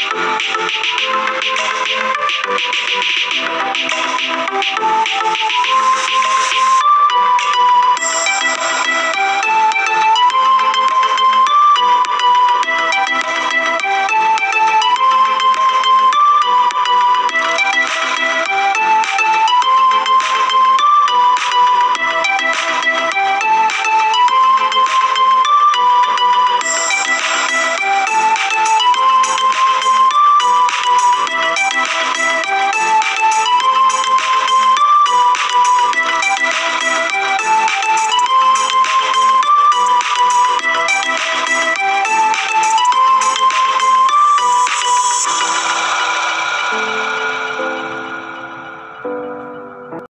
Thank you.